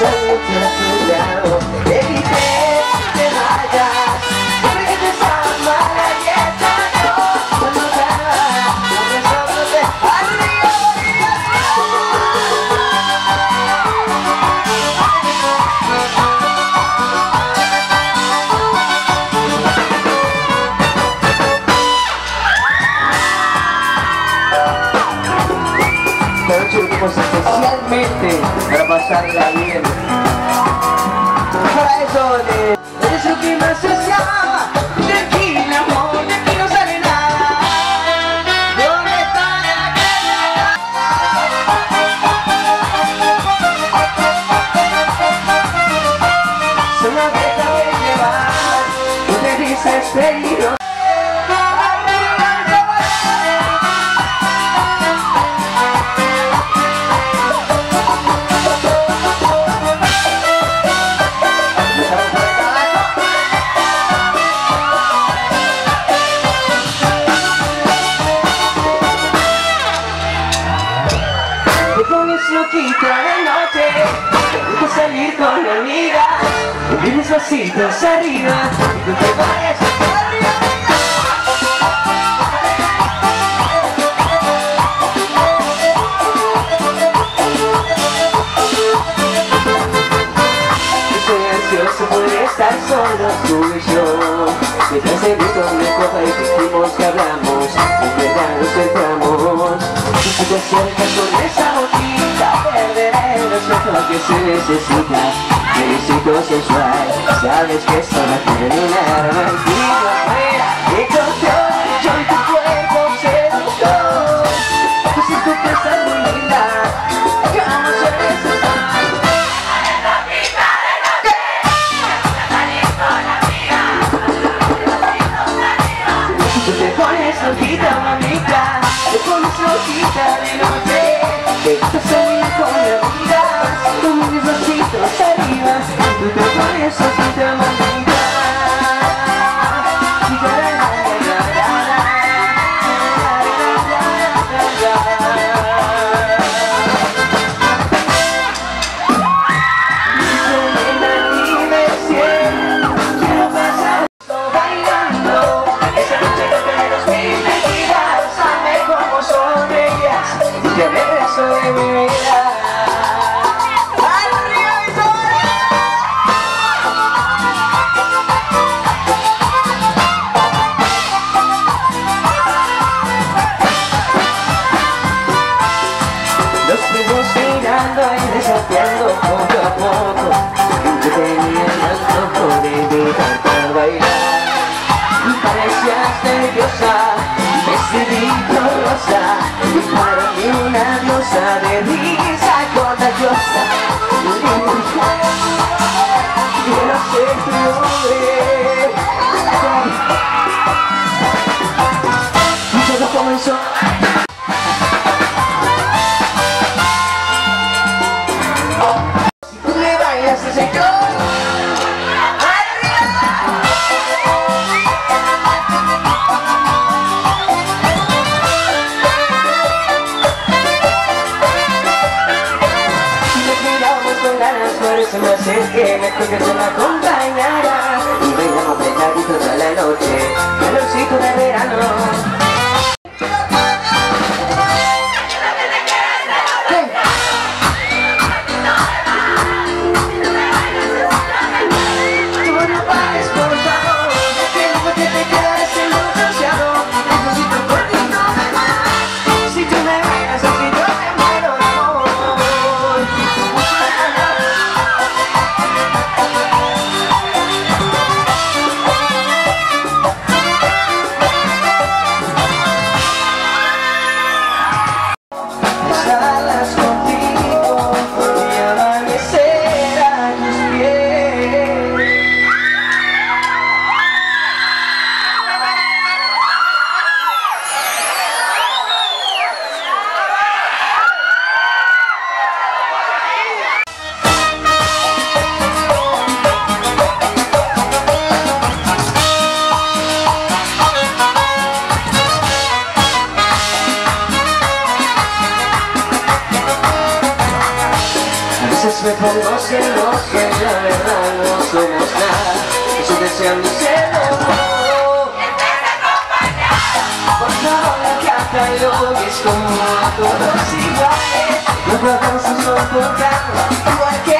shake your down. Para pasarla bien. Para eso de que me asociaba, vasitos arriba, y tú te vayas ansioso por estar solo tú y yo Mientras te grito una copa y fingimos que hablamos En verdad nos centramos Si tú te acercas con esa boquita Perderé el respeto que se necesita Felicito sus rays, sabes que solo te dinero Tú cambiando poco a poco Yo tenía el antojo de invitarte a bailar. Parecías nerviosa, vestidito rosa Y para mí una diosa de mí se me hace que mejor que tú me acompañarás Y bailamos pegadito toda la noche Calorcito de verano. que la verdad no somos nada. Y Estoy deseando ser loco Porque ahora que es como a todos iguales. No podemos soportar igual que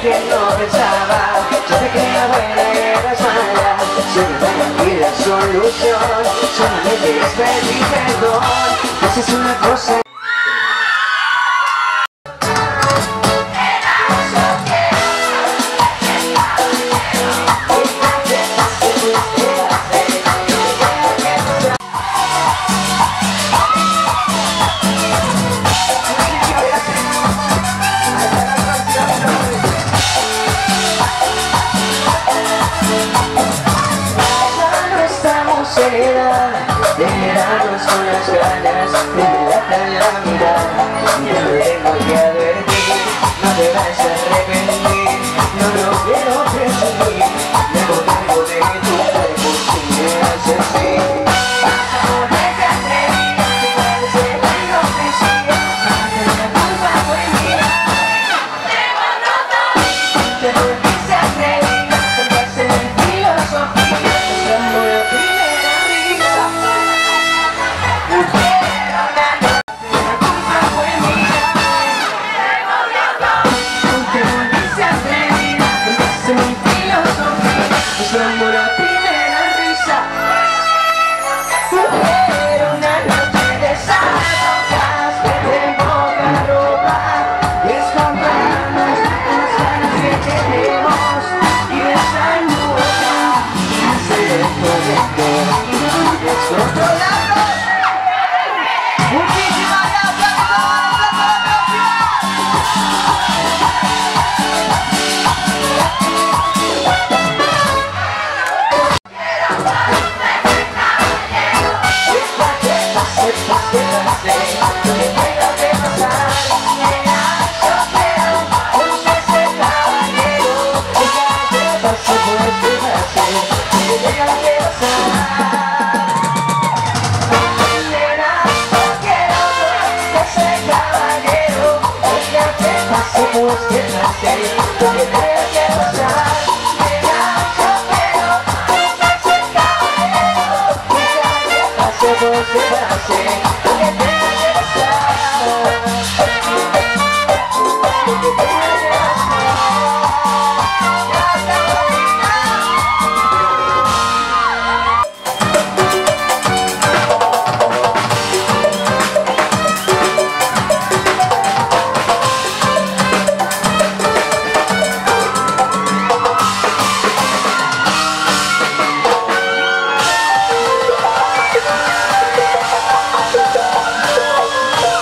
quien no pensaba. Yo sé que la buena era mala. Se da aquí la solución. Solamente es pedir perdón. Esa es una cosa 사랑해